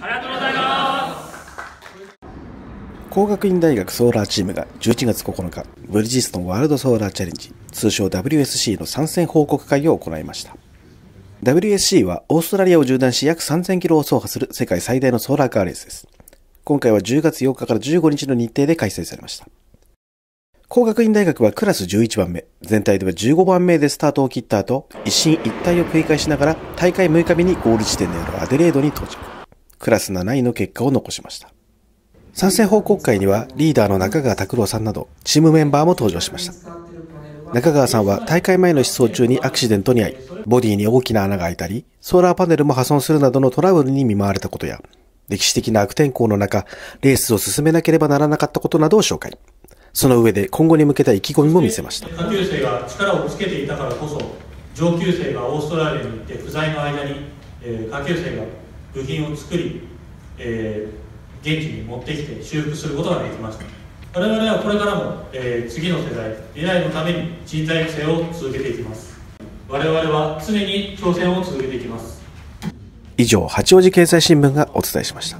ありがとうございます工学院大学ソーラーチームが11月9日、ブリヂストンワールドソーラーチャレンジ、通称 WSC の参戦報告会を行いました。WSC はオーストラリアを縦断し約3000キロを走破する世界最大のソーラーカーレースです。今回は10月8日から15日の日程で開催されました。工学院大学はクラス11番目、全体では15番目でスタートを切った後、一進一退を繰り返しながら大会6日目にゴール地点であるアデレードに到着。クラス7位の結果を残しました。参戦報告会にはリーダーの中川拓郎さんなどチームメンバーも登場しました。中川さんは大会前の思想中にアクシデントに遭い、ボディに大きな穴が開いたり、ソーラーパネルも破損するなどのトラブルに見舞われたことや、歴史的な悪天候の中、レースを進めなければならなかったことなどを紹介。その上で今後に向けた意気込みも見せました。下級生が力をつけていたからこそ、上級生がオーストラリアに行って不在の間に、えー、下級生が部品を作り、えー、現地に持ってきて修復することができました。我々はこれからも、えー、次の世代、未来のために人材育成を続けていきます。我々は常に挑戦を続けていきます。以上、八王子経済新聞がお伝えしました。